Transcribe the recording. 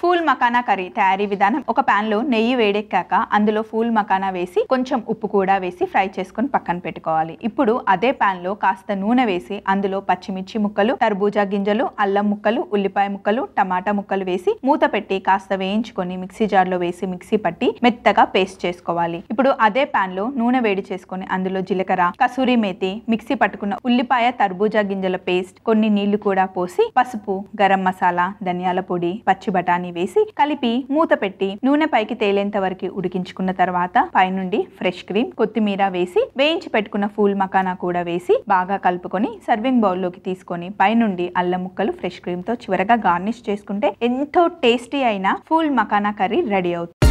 Pool makhana curry తయారీ విధానం ఒక పాన్లో నెయ్యి వేడెక్కాక అందులో ఫూల్ మకానా వేసి కొంచెం ఉప్పు కూడా వేసి ఫ్రై చేసుకొని పక్కన పెట్టుకోవాలి. ఇప్పుడు అదే పాన్లో కాస్త నూనె వేసి అందులో పచ్చిమిర్చి ముక్కలు తర్బూజా గింజలు అల్లం ముక్కలు ఉల్లిపాయ ముక్కలు టమాటా ముక్కలు వేసి మూత పెట్టి కాస్త వేయించుకొని మిక్సీ జార్లో వేసి మిక్సీ పట్టి మెత్తగా పేస్ట్ చేసుకోవాలి. ఇప్పుడు అదే పాన్లో నూనె వేడి చేసుకొని అందులో జీలకర్ర కసూరి మేతి మిక్సీ పట్టుకున్న ఉల్లిపాయ తర్బూజా గింజల పేస్ట్ కొన్ని నీళ్ళు కూడా పోసి పసుపు గరం మసాలా ధనియాల పొడి పచ్చి బఠానీ వేసి కలిపి మూత పెట్టి నూనె పైకి తేలేంత వరకు ఉడికించుకున్న తర్వాత పైనుండి ఫ్రెష్ క్రీమ్ కొత్తిమీర వేసి వేయించి పెట్టుకున్న ఫూల్ మకానా కూడా వేసి బాగా కలుపుకొని సర్వింగ్ బౌల్లోకి తీసుకొని పైనుండి అల్లం ముక్కలు ఫ్రెష్ క్రీమ్తో చివరగా గార్నిష్ చేసుకుంటే ఎంతో టేస్టీ అయిన ఫూల్ మకానా కర్రీ రెడీ అవుతుంది.